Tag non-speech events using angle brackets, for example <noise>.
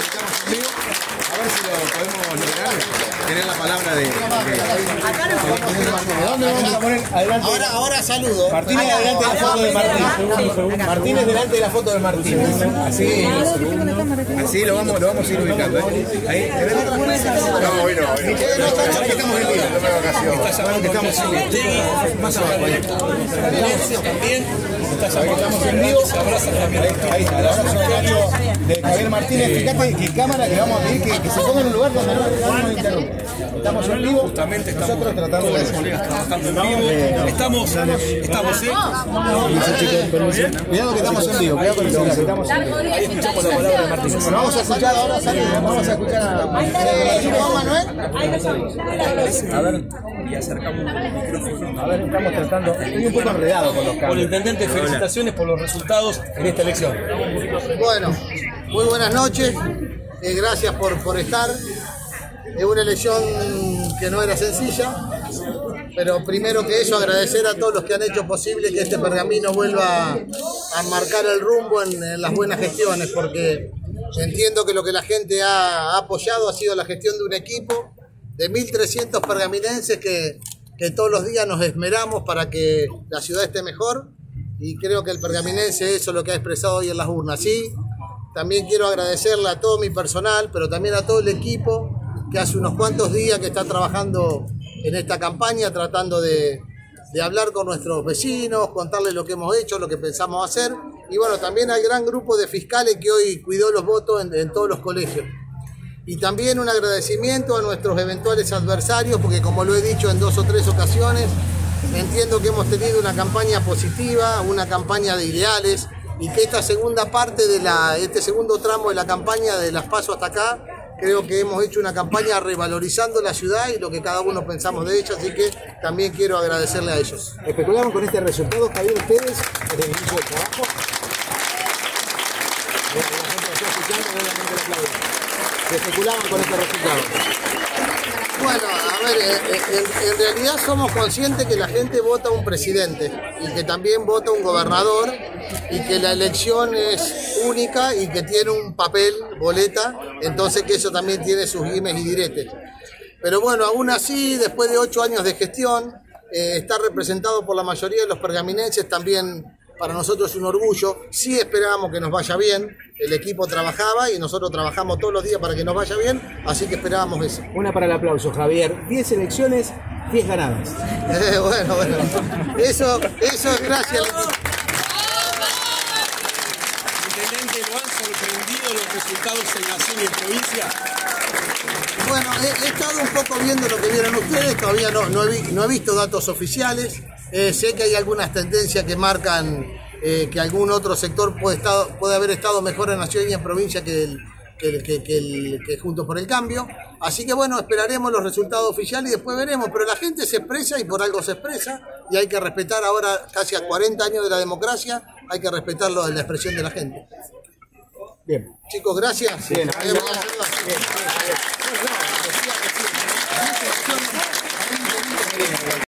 Estamos. A ver si lo podemos lograr. Tener la palabra de. de- ¿Dónde vamos a poner adelante? Ahora, ahora saludo. Martínez delante de la foto de Martín. Martínez delante de la foto de Martín. Así, así lo vamos, lo vamos a ir ubicando. ¿eh? Ahí, No, hoy no, hoy no. Sabés que estamos en vivo. Sabés que estamos en vivo. Más abajo, ahí. Sabés que estamos en vivo. Ahí está, el abrazo de Javier Martínez. Cámara que vamos a pedir que, que se ponga en un lugar donde no, no nos interrumpa. Estamos en vivo. Justamente estamos Nosotros tratando todos de los colegas trabajando en vivo. Estamos, estamos, ¿eh? Cuidado que estamos en vivo, cuidado con el estamos en vivo. Ahí escuchamos la palabra de Martín. Bueno, vamos a escuchar ahora, vamos a escuchar a Manuel. A ver, Y acercamos micrófono. a ver, estamos tratando. Estoy un poco enredado con los cambios. intendente, felicitaciones por los resultados en esta elección. Bueno, muy buenas noches. Eh, gracias por, por estar. Es una elección que no era sencilla, pero primero que eso agradecer a todos los que han hecho posible que este pergamino vuelva a marcar el rumbo en, en las buenas gestiones, porque entiendo que lo que la gente ha, ha apoyado ha sido la gestión de un equipo de 1.300 pergaminenses que, que todos los días nos esmeramos para que la ciudad esté mejor y creo que el pergaminense eso es lo que ha expresado hoy en las urnas. Sí, también quiero agradecerle a todo mi personal, pero también a todo el equipo que hace unos cuantos días que está trabajando en esta campaña, tratando de, de hablar con nuestros vecinos, contarles lo que hemos hecho, lo que pensamos hacer. Y bueno, también al gran grupo de fiscales que hoy cuidó los votos en, en todos los colegios. Y también un agradecimiento a nuestros eventuales adversarios, porque como lo he dicho en dos o tres ocasiones, entiendo que hemos tenido una campaña positiva, una campaña de ideales, y que esta segunda parte de la, este segundo tramo de la campaña de las pasos hasta acá, creo que hemos hecho una campaña revalorizando la ciudad y lo que cada uno pensamos de ella, así que también quiero agradecerle a ellos. Especulaban con este resultado, Javier, ustedes, desde el inicio del trabajo. Especulaban con este resultado. Bueno, a ver, eh, eh, en, en realidad somos conscientes que la gente vota un presidente y que también vota un gobernador y que la elección es única y que tiene un papel, boleta, entonces que eso también tiene sus guimes y diretes. Pero bueno, aún así, después de ocho años de gestión, eh, estar representado por la mayoría de los pergaminenses también para nosotros es un orgullo. Sí esperábamos que nos vaya bien, el equipo trabajaba y nosotros trabajamos todos los días para que nos vaya bien, así que esperábamos eso. Una para el aplauso, Javier. 10 elecciones, 10 ganadas. Eh, <laughs> bueno, bueno. Eso, eso es gracias al equipo. Intendente, ¿lo han sorprendido los resultados en nación y provincia? Bueno, he, estado un poco viendo lo que vieron ustedes, todavía no, no, he, visto datos oficiales. Eh, sé que hay algunas tendencias que marcan eh, que algún otro sector puede, haber estado mejor en Nación y en provincia que, el, que, que- que que Juntos por el Cambio. Así que bueno, esperaremos los resultados oficiales y después veremos. Pero la gente se expresa y por algo se expresa y hay que respetar ahora casi a 40 años de la democracia, hay que respetar lo la expresión de la gente. Bien. Chicos, gracias. Bien, bien, bien.